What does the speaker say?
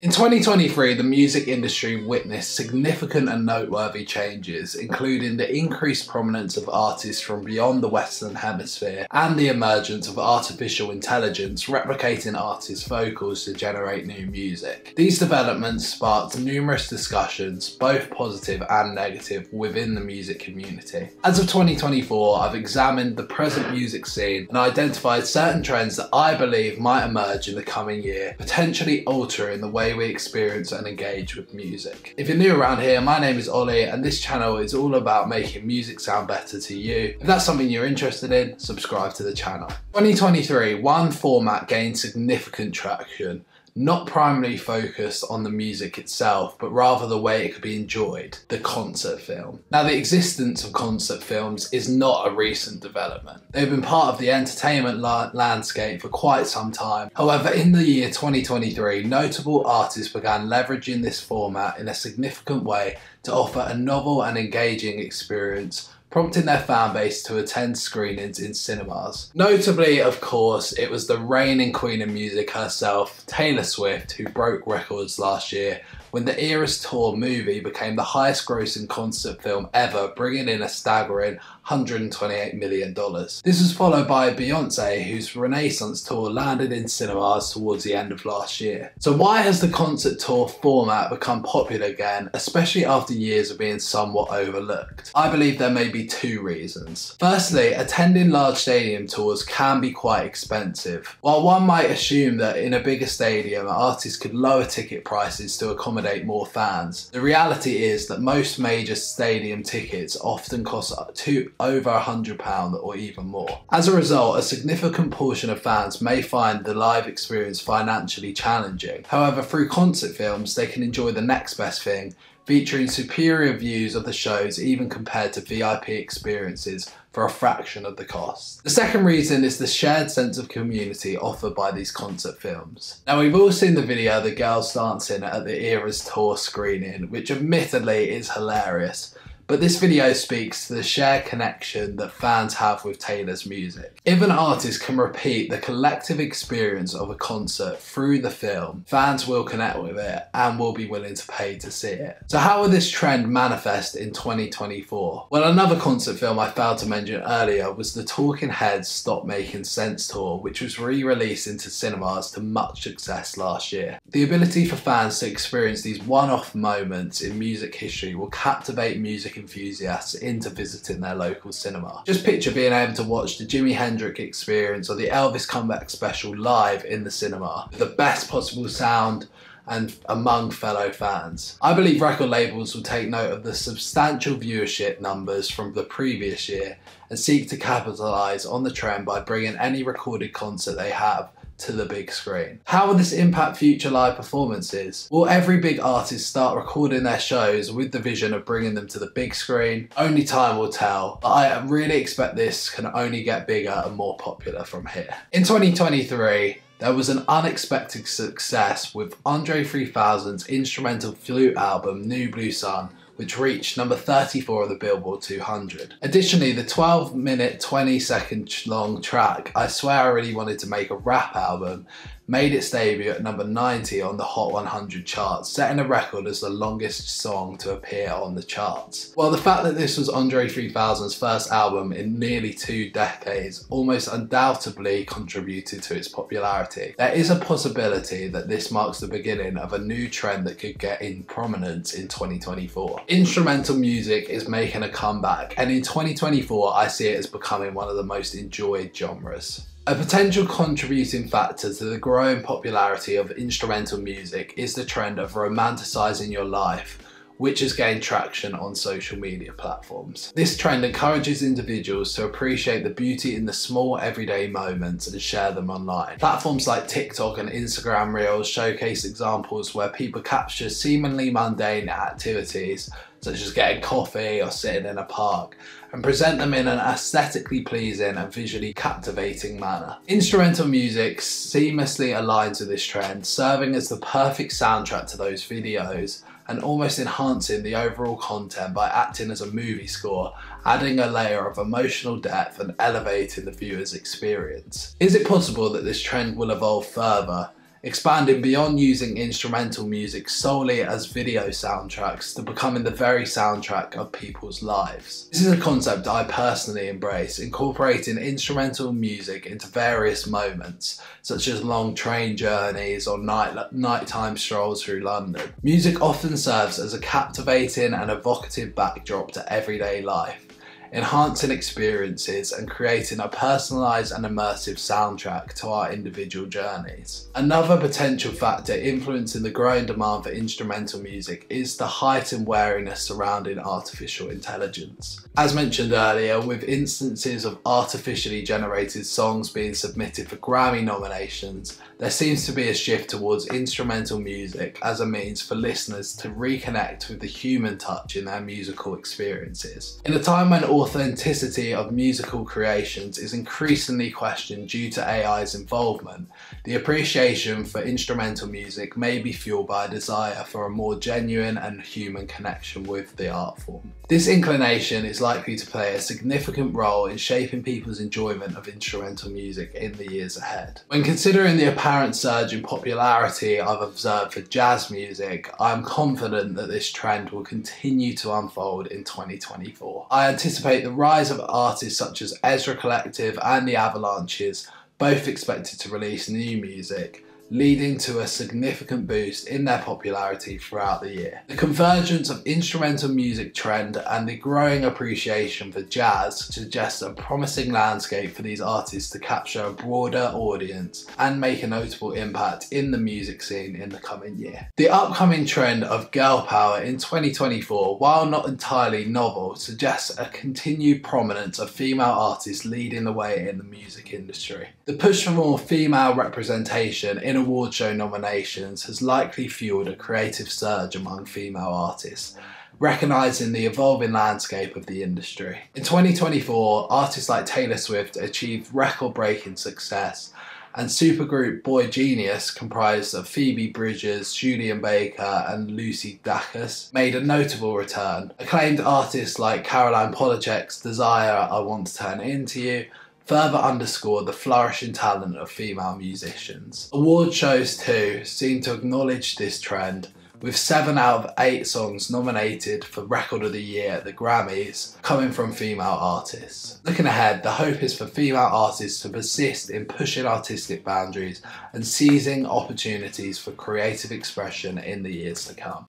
In 2023, the music industry witnessed significant and noteworthy changes, including the increased prominence of artists from beyond the Western Hemisphere and the emergence of artificial intelligence replicating artists' vocals to generate new music. These developments sparked numerous discussions, both positive and negative, within the music community. As of 2024, I've examined the present music scene and identified certain trends that I believe might emerge in the coming year, potentially altering the way way we experience and engage with music. If you're new around here, my name is Ollie and this channel is all about making music sound better to you. If that's something you're interested in, subscribe to the channel. 2023, one format gained significant traction not primarily focused on the music itself, but rather the way it could be enjoyed, the concert film. Now, the existence of concert films is not a recent development. They've been part of the entertainment la landscape for quite some time. However, in the year 2023, notable artists began leveraging this format in a significant way to offer a novel and engaging experience prompting their fan base to attend screenings in cinemas. Notably, of course, it was the reigning queen of music herself, Taylor Swift, who broke records last year when the Eras Tour movie became the highest grossing concert film ever, bringing in a staggering $128 million. This was followed by Beyonce, whose Renaissance tour landed in cinemas towards the end of last year. So why has the concert tour format become popular again, especially after years of being somewhat overlooked? I believe there may be two reasons. Firstly, attending large stadium tours can be quite expensive. While one might assume that in a bigger stadium, artists could lower ticket prices to accommodate more fans, the reality is that most major stadium tickets often cost two over a £100 or even more. As a result, a significant portion of fans may find the live experience financially challenging. However, through concert films, they can enjoy the next best thing, featuring superior views of the shows even compared to VIP experiences for a fraction of the cost. The second reason is the shared sense of community offered by these concert films. Now we've all seen the video of the girls dancing at the Eras tour screening, which admittedly is hilarious, but this video speaks to the shared connection that fans have with Taylor's music. If an artist can repeat the collective experience of a concert through the film, fans will connect with it and will be willing to pay to see it. So how will this trend manifest in 2024? Well, another concert film I failed to mention earlier was the Talking Heads Stop Making Sense tour, which was re-released into cinemas to much success last year. The ability for fans to experience these one-off moments in music history will captivate music enthusiasts into visiting their local cinema. Just picture being able to watch the Jimi Hendrix experience or the Elvis comeback special live in the cinema with the best possible sound and among fellow fans. I believe record labels will take note of the substantial viewership numbers from the previous year and seek to capitalise on the trend by bringing any recorded concert they have to the big screen. How will this impact future live performances? Will every big artist start recording their shows with the vision of bringing them to the big screen? Only time will tell, but I really expect this can only get bigger and more popular from here. In 2023, there was an unexpected success with Andre 3000's instrumental flute album New Blue Sun which reached number 34 of the Billboard 200. Additionally, the 12 minute 20 second long track, I Swear I Really Wanted to Make a Rap album, made its debut at number 90 on the Hot 100 charts, setting a record as the longest song to appear on the charts. While the fact that this was Andre 3000's first album in nearly two decades almost undoubtedly contributed to its popularity, there is a possibility that this marks the beginning of a new trend that could get in prominence in 2024. Instrumental music is making a comeback, and in 2024 I see it as becoming one of the most enjoyed genres. A potential contributing factor to the growing popularity of instrumental music is the trend of romanticising your life, which has gained traction on social media platforms. This trend encourages individuals to appreciate the beauty in the small everyday moments and share them online. Platforms like TikTok and Instagram Reels showcase examples where people capture seemingly mundane activities such as getting coffee or sitting in a park, and present them in an aesthetically pleasing and visually captivating manner. Instrumental music seamlessly aligns with this trend, serving as the perfect soundtrack to those videos and almost enhancing the overall content by acting as a movie score, adding a layer of emotional depth and elevating the viewer's experience. Is it possible that this trend will evolve further expanding beyond using instrumental music solely as video soundtracks to becoming the very soundtrack of people's lives. This is a concept I personally embrace, incorporating instrumental music into various moments, such as long train journeys or night nighttime strolls through London. Music often serves as a captivating and evocative backdrop to everyday life enhancing experiences and creating a personalised and immersive soundtrack to our individual journeys. Another potential factor influencing the growing demand for instrumental music is the heightened wariness surrounding artificial intelligence. As mentioned earlier, with instances of artificially generated songs being submitted for Grammy nominations, there seems to be a shift towards instrumental music as a means for listeners to reconnect with the human touch in their musical experiences. In a time when authenticity of musical creations is increasingly questioned due to AI's involvement, the appreciation for instrumental music may be fueled by a desire for a more genuine and human connection with the art form. This inclination is likely to play a significant role in shaping people's enjoyment of instrumental music in the years ahead. When considering the apparent surge in popularity I've observed for jazz music, I am confident that this trend will continue to unfold in 2024. I anticipate the rise of artists such as Ezra Collective and the Avalanches, both expected to release new music, leading to a significant boost in their popularity throughout the year. The convergence of instrumental music trend and the growing appreciation for jazz suggests a promising landscape for these artists to capture a broader audience and make a notable impact in the music scene in the coming year. The upcoming trend of girl power in 2024, while not entirely novel, suggests a continued prominence of female artists leading the way in the music industry. The push for more female representation in award show nominations has likely fueled a creative surge among female artists, recognising the evolving landscape of the industry. In 2024, artists like Taylor Swift achieved record breaking success, and supergroup boygenius, comprised of Phoebe Bridgers, Julien Baker, and Lucy Dacus, made a notable return. Acclaimed artists like Caroline Polachek's Desire I Want to Turn Into You further underscored the flourishing talent of female musicians. Award shows too seem to acknowledge this trend with 7 out of 8 songs nominated for Record of the Year at the Grammys coming from female artists. Looking ahead, the hope is for female artists to persist in pushing artistic boundaries and seizing opportunities for creative expression in the years to come.